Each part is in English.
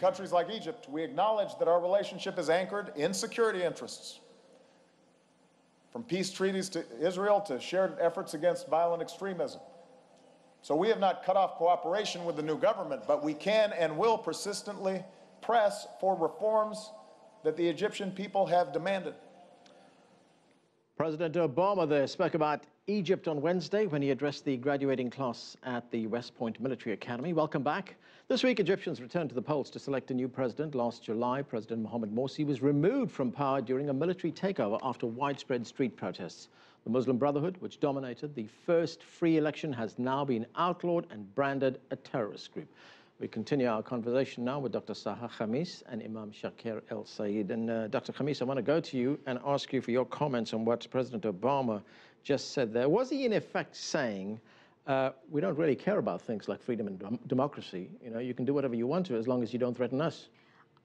countries like Egypt, we acknowledge that our relationship is anchored in security interests. From peace treaties to Israel to shared efforts against violent extremism. So we have not cut off cooperation with the new government, but we can and will persistently press for reforms that the Egyptian people have demanded. President Obama there spoke about Egypt on Wednesday when he addressed the graduating class at the West Point Military Academy. Welcome back. This week, Egyptians returned to the polls to select a new president. Last July, President Mohamed Morsi was removed from power during a military takeover after widespread street protests. The Muslim Brotherhood, which dominated the first free election, has now been outlawed and branded a terrorist group. We continue our conversation now with Dr. Sahar Khamis and Imam Shakir El Sayed. And uh, Dr. Khamis, I want to go to you and ask you for your comments on what President Obama just said there. Was he in effect saying, uh, we don't really care about things like freedom and democracy. You know, you can do whatever you want to as long as you don't threaten us.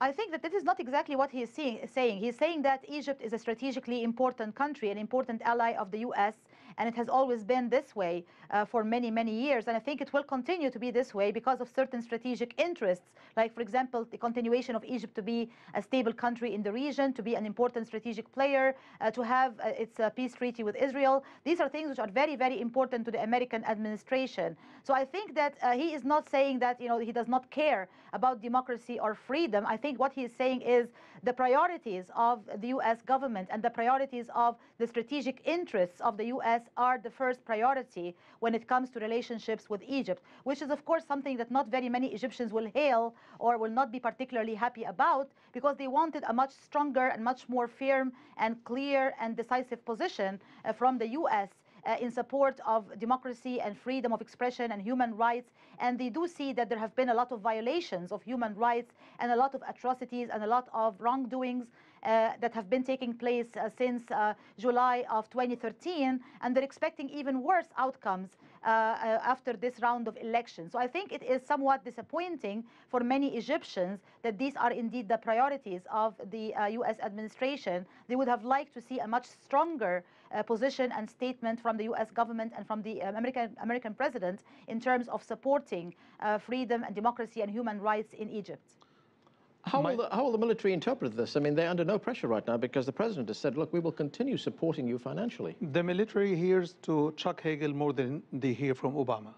I think that this is not exactly what he is saying. He's saying that Egypt is a strategically important country, an important ally of the U.S., and it has always been this way uh, for many, many years. And I think it will continue to be this way because of certain strategic interests, like, for example, the continuation of Egypt to be a stable country in the region, to be an important strategic player, uh, to have uh, its uh, peace treaty with Israel. These are things which are very, very important to the American administration. So I think that uh, he is not saying that you know he does not care about democracy or freedom. I think what he is saying is the priorities of the U.S. government and the priorities of the strategic interests of the U.S are the first priority when it comes to relationships with Egypt, which is, of course, something that not very many Egyptians will hail or will not be particularly happy about because they wanted a much stronger and much more firm and clear and decisive position uh, from the U.S. Uh, in support of democracy and freedom of expression and human rights. And they do see that there have been a lot of violations of human rights and a lot of atrocities and a lot of wrongdoings Uh, that have been taking place uh, since uh, July of 2013, and they're expecting even worse outcomes uh, uh, after this round of elections. So I think it is somewhat disappointing for many Egyptians that these are indeed the priorities of the U.S. administration. They would have liked to see a much stronger position and statement from the U.S. government and from the American, American president in terms of supporting freedom and democracy and human rights in Egypt. How will, the, how will the military interpret this? I mean, they're under no pressure right now because the president has said, look, we will continue supporting you financially. The military hears to Chuck Hagel more than they hear from Obama.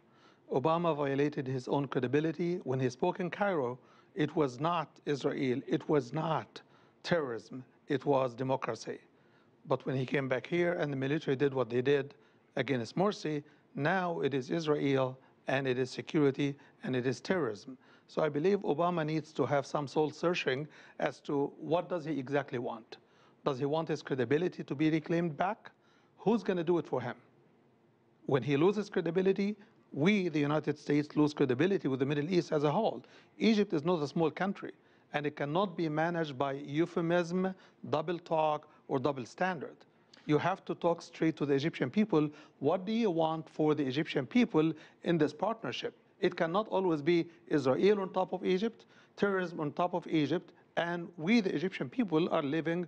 Obama violated his own credibility. When he spoke in Cairo, it was not Israel, it was not terrorism, it was democracy. But when he came back here and the military did what they did against Morsi, now it is Israel and it is security and it is terrorism. So I believe Obama needs to have some soul searching as to what does he exactly want. Does he want his credibility to be reclaimed back? Who's going to do it for him? When he loses credibility, we, the United States, lose credibility with the Middle East as a whole. Egypt is not a small country, and it cannot be managed by euphemism, double talk, or double standard. You have to talk straight to the Egyptian people. What do you want for the Egyptian people in this partnership? It cannot always be Israel on top of Egypt, terrorism on top of Egypt, and we, the Egyptian people, are living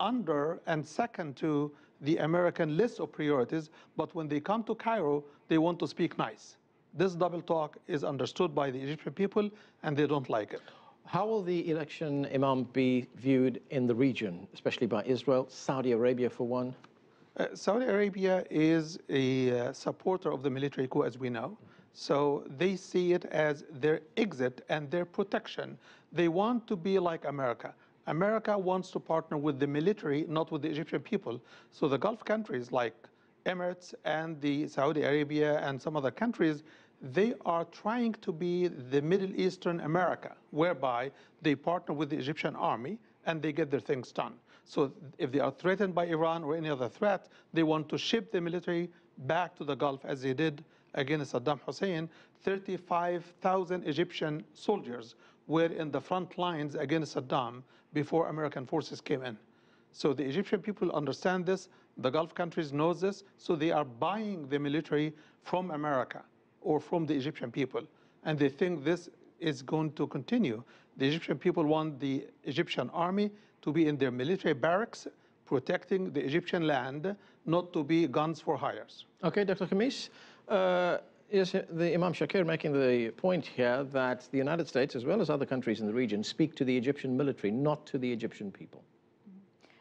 under and second to the American list of priorities, but when they come to Cairo, they want to speak nice. This double talk is understood by the Egyptian people, and they don't like it. How will the election, Imam, be viewed in the region, especially by Israel, Saudi Arabia for one? Uh, Saudi Arabia is a uh, supporter of the military coup, as we know. So they see it as their exit and their protection. They want to be like America. America wants to partner with the military, not with the Egyptian people. So the Gulf countries like Emirates and the Saudi Arabia and some other countries, they are trying to be the Middle Eastern America, whereby they partner with the Egyptian army and they get their things done. So if they are threatened by Iran or any other threat, they want to ship the military back to the Gulf as they did against Saddam Hussein, 35,000 Egyptian soldiers were in the front lines against Saddam before American forces came in. So the Egyptian people understand this, the Gulf countries know this, so they are buying the military from America or from the Egyptian people. And they think this is going to continue. The Egyptian people want the Egyptian army to be in their military barracks, protecting the Egyptian land, not to be guns for hires. Okay, Dr. Khamis. Uh, Yes, the Imam Shaker making the point here that the United States, as well as other countries in the region, speak to the Egyptian military, not to the Egyptian people.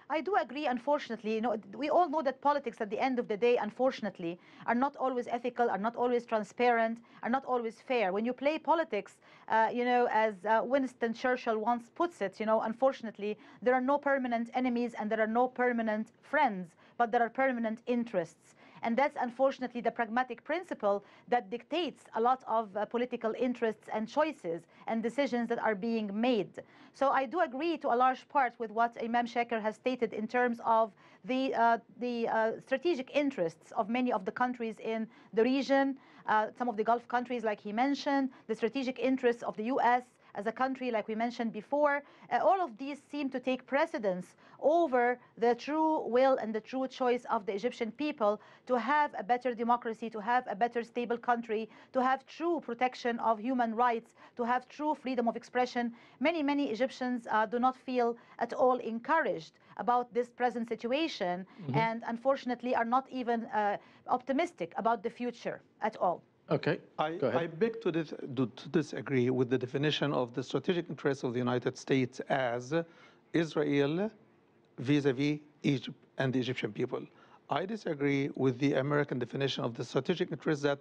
I do agree, unfortunately. You know, we all know that politics at the end of the day, unfortunately, are not always ethical, are not always transparent, are not always fair. When you play politics, uh, you know, as uh, Winston Churchill once puts it, you know, unfortunately, there are no permanent enemies and there are no permanent friends, but there are permanent interests. And that's unfortunately the pragmatic principle that dictates a lot of uh, political interests and choices and decisions that are being made. So I do agree to a large part with what Imam Shaker has stated in terms of the, uh, the uh, strategic interests of many of the countries in the region, uh, some of the Gulf countries like he mentioned, the strategic interests of the U.S., as a country, like we mentioned before, uh, all of these seem to take precedence over the true will and the true choice of the Egyptian people to have a better democracy, to have a better stable country, to have true protection of human rights, to have true freedom of expression. Many, many Egyptians uh, do not feel at all encouraged about this present situation mm -hmm. and unfortunately are not even uh, optimistic about the future at all. Okay, I, I beg to, dis to, disagree with the definition of the strategic interests of the United States as Israel vis-a-vis -vis Egypt and the Egyptian people. I disagree with the American definition of the strategic interest that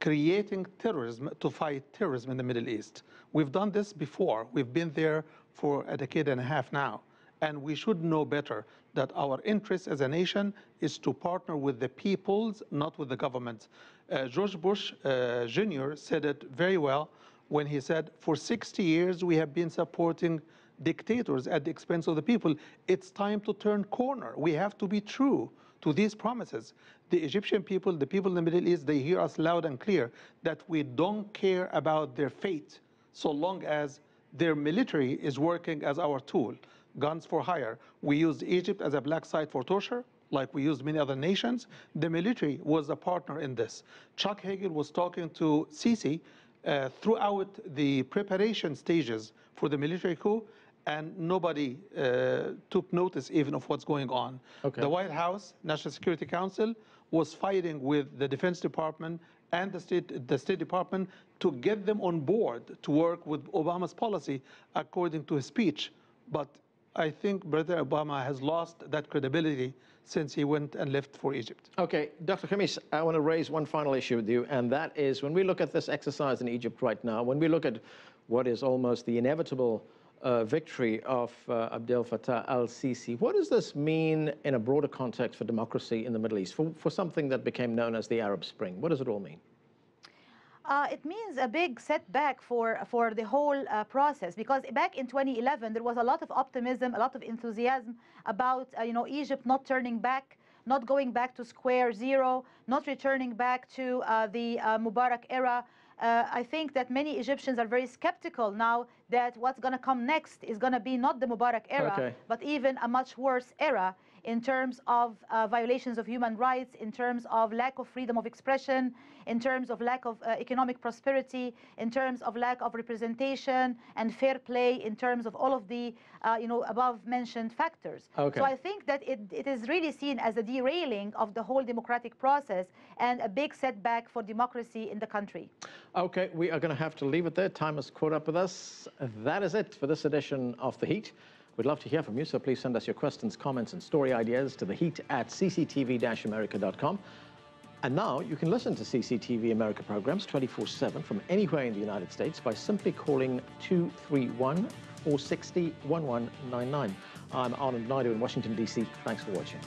creating terrorism to fight terrorism in the Middle East. We've done this before. We've been there for a decade and a half now. And we should know better that our interest as a nation is to partner with the peoples, not with the governments. Uh, George Bush uh, Jr. said it very well when he said, for 60 years we have been supporting dictators at the expense of the people. It's time to turn corner. We have to be true to these promises. The Egyptian people, the people in the Middle East, they hear us loud and clear that we don't care about their fate so long as their military is working as our tool guns for hire. We used Egypt as a black site for torture, like we used many other nations. The military was a partner in this. Chuck Hagel was talking to Sisi uh, throughout the preparation stages for the military coup, and nobody uh, took notice even of what's going on. Okay. The White House, National Security Council, was fighting with the Defense Department and the State, the State Department to get them on board to work with Obama's policy according to his speech. But I think President Obama has lost that credibility since he went and left for Egypt. Okay, Dr. Khamis, I want to raise one final issue with you, and that is when we look at this exercise in Egypt right now, when we look at what is almost the inevitable uh, victory of uh, Abdel Fattah al-Sisi, what does this mean in a broader context for democracy in the Middle East, for, for something that became known as the Arab Spring? What does it all mean? Uh, it means a big setback for, for the whole uh, process because back in 2011 there was a lot of optimism, a lot of enthusiasm about uh, you know Egypt not turning back, not going back to square zero, not returning back to uh, the uh, Mubarak era. Uh, I think that many Egyptians are very skeptical now that what's going to come next is going to be not the Mubarak era, okay. but even a much worse era in terms of uh, violations of human rights, in terms of lack of freedom of expression, in terms of lack of uh, economic prosperity, in terms of lack of representation and fair play, in terms of all of the, uh, you know, above mentioned factors. Okay. So I think that it, it is really seen as a derailing of the whole democratic process and a big setback for democracy in the country. Okay, we are going to have to leave it there. Time has caught up with us. That is it for this edition of The Heat. We'd love to hear from you, so please send us your questions, comments, and story ideas to the heat at cctv-america.com. And now you can listen to CCTV America programs 24-7 from anywhere in the United States by simply calling 231-460-1199. I'm Anand Naidoo in Washington, D.C. Thanks for watching.